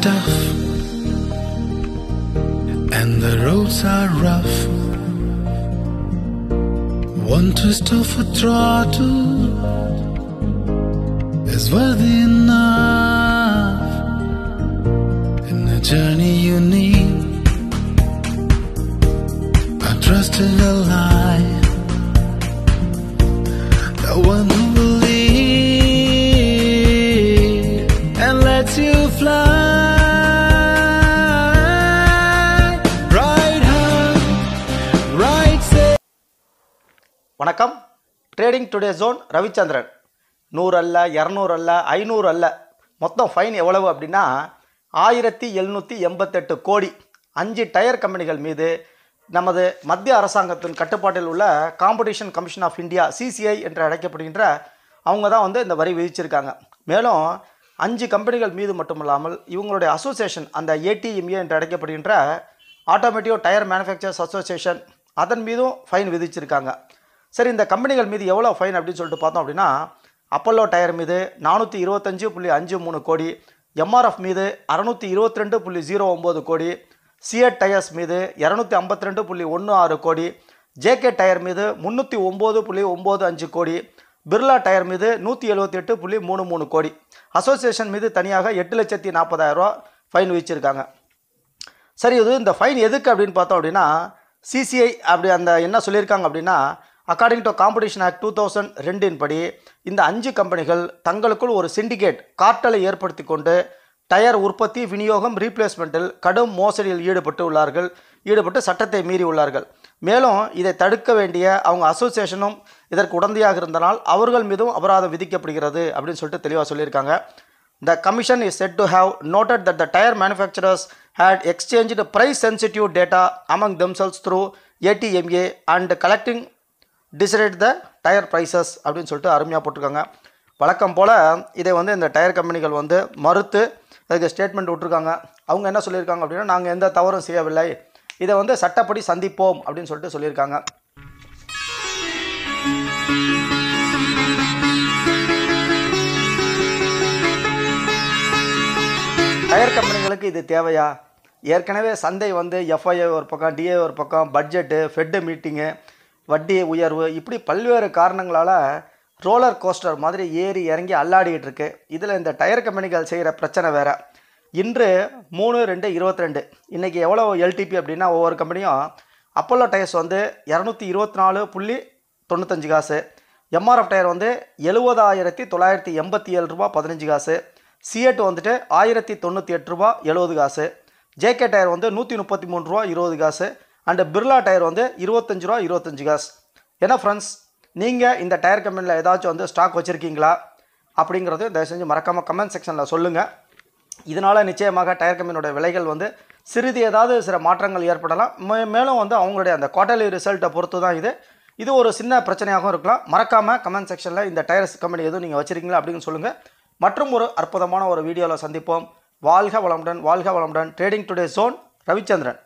tough and the roads are rough. One twist of a throttle is worthy enough. In a journey you need a trusted ally, the one who lead and lets you fly. வணக்கம். Trading today zone Ravichandran. நூறு அல்ல இரநூறு அல்ல ஐநூறு அல்ல மொத்தம் fine எவ்வளவு அப்படின்னா ஆயிரத்தி எழுநூற்றி எண்பத்தெட்டு கோடி. அஞ்சு டயர் கம்பெனிகள் மீது நமது மத்திய அரசாங்கத்தின் கட்டுப்பாட்டில் உள்ள competition commission of India CCI என்று அழைக்கப்படுகின்ற அவங்க தான் வந்து இந்த வரி விதிச்சிருக்காங்க. மேலும் அஞ்சு கம்பெனிகள் மீது மட்டுமல்லாமல் இவங்களுடைய அசோசியேஷன் அந்த ஏடிஎம்ஏ என்று அழைக்கப்படுகின்ற ஆட்டோமேட்டிவ் டயர் மேனுஃபேக்சர்ஸ் அசோசியேஷன் அதன் மீதும் ஃபைன் விதிச்சிருக்காங்க. சரி இந்த கம்பெனிகள் மீது எவ்வளோ ஃபைன் அப்படின்னு சொல்லிட்டு பார்த்தோம் அப்படின்னா அப்பல்லோ டயர் மீது நானூற்றி இருபத்தஞ்சு புள்ளி அஞ்சு மூணு கோடி எம்ஆர்எஃப் மீது அறநூற்றி இருபத்தி ரெண்டு புள்ளி ஜீரோ ஒம்பது கோடி சிஎட் டயர்ஸ் மீது இரநூத்தி ஐம்பத்தி ரெண்டு புள்ளி ஒன்று ஆறு கோடி ஜேகே டயர் மீது முந்நூற்றி ஒம்பது புள்ளி ஒம்பது அஞ்சு கோடி பிர்லா டயர் மீது நூற்றி எழுபத்தி எட்டு புள்ளி மூணு மூணு கோடி. அசோசியேஷன் மீது தனியாக எட்டு லட்சத்தி நாற்பதாயிரரூவா ஃபைன் விதிச்சிருக்காங்க. சரி இது இந்த ஃபைன் எதுக்கு அப்படின்னு பார்த்தோம் அப்படின்னா சிசிஐ அப்படி அந்த என்ன சொல்லியிருக்காங்க அப்படின்னா according to competition act two thousand ரெண்டின் படி இந்த அஞ்சு கம்பெனிகள் தங்களுக்குள் ஒரு சிண்டிகேட் கார்ட்டலை ஏற்படுத்தி கொண்டு டயர் உற்பத்தி விநியோகம் ரீப்ளேஸ்மெண்ட்டில் கடும் மோசடியில் ஈடுபட்டு உள்ளார்கள் ஈடுபட்டு சட்டத்தை மீறி உள்ளார்கள். மேலும் இதை தடுக்க வேண்டிய அவங்க அசோசியேஷனும் இதற்கு உடந்தையாக இருந்தனால் அவர்கள் மீதும் அபராதம் விதிக்கப்படுகிறது அப்படின்னு சொல்லிட்டு தெளிவாக சொல்லியிருக்காங்க. The commission is said to have noted that the tyre manufacturers had exchange price sensitive data among themselves through ATMA and collecting decide the tyre prices அப்படின்னு சொல்லிட்டு அருமையாக போட்டிருக்காங்க. வழக்கம் போல் இதை வந்து இந்த டயர் கம்பெனிகள் வந்து மறுத்து அதுக்கு ஸ்டேட்மெண்ட் விட்ருக்காங்க அவங்க என்ன சொல்லியிருக்காங்க அப்படின்னா நாங்கள் எந்த தவறும் செய்யவில்லை. இதை வந்து சட்டப்படி சந்திப்போம் அப்படின்னு சொல்லிட்டு சொல்லியிருக்காங்க. டயர் கம்பெனிகளுக்கு இது தேவையா? ஏற்கனவே சந்தை வந்து எஃப்ஐஏ ஒரு பக்கம் டிஏ ஒரு பக்கம் பட்ஜெட்டு ஃபெட்டு மீட்டிங்கு வட்டி உயர்வு இப்படி பல்வேறு காரணங்களால் ரோலர் கோஸ்டர் மாதிரி ஏறி இறங்கி அல்லாடிக்கிட்டு இருக்கு. இதில் இந்த டயர் கம்பெனிகள் செய்கிற பிரச்சனை வேறு. இன்று மூணு ரெண்டு இருபத்தி ரெண்டு இன்றைக்கி எவ்வளோ எல்டிபி அப்படின்னா ஒவ்வொரு கம்பெனியும் அப்போலோ டயர்ஸ் வந்து இரநூத்தி இருபத்தி நாலு புள்ளி தொண்ணூத்தஞ்சு காசு. எம்ஆர்எஃப் டயர் வந்து எழுபதாயிரத்தி தொள்ளாயிரத்தி எண்பத்தி ஏழு ரூபா பதினஞ்சு காசு. சிஎட் வந்துட்டு ஆயிரத்தி தொண்ணூற்றி எட்டு ரூபா எழுபது காசு. ஜேகே டயர் வந்து நூற்றி முப்பத்தி மூணு ரூபா இருபது காசு. அண்டு பிர்லா டயர் வந்து இருபத்தஞ்சு ரூபா இருபத்தஞ்சு காசு. ஏன்னா ஃப்ரெண்ட்ஸ் நீங்கள் இந்த டயர் கம்பெனியில் ஏதாச்சும் வந்து ஸ்டாக் வச்சுருக்கீங்களா? அப்படிங்கிறது தயவு செஞ்சு மறக்காமல் கமெண்ட் செக்ஷனில் சொல்லுங்கள் இதனால் நிச்சயமாக டயர் கம்பெனியோட விலைகள் வந்து சிறிது ஏதாவது சில மாற்றங்கள் ஏற்படலாம். மே- மேலும் வந்து அவங்களுடைய அந்த குவார்டர்லி ரிசல்ட்டை பொறுத்து தான் இது. இது ஒரு சின்ன பிரச்சனையாகவும் இருக்கலாம். மறக்காமல் கமெண்ட் செக்ஷனில் இந்த டயர்ஸ் கம்பெனி எதுவும் நீங்கள் வச்சுருக்கீங்களா அப்படின்னு சொல்லுங்கள் மற்றும் ஒரு அற்புதமான ஒரு வீடியோவில் சந்திப்போம். வாழ்க வளமுடன் வாழ்க வளமுடன். Trading today zone Ravichandran.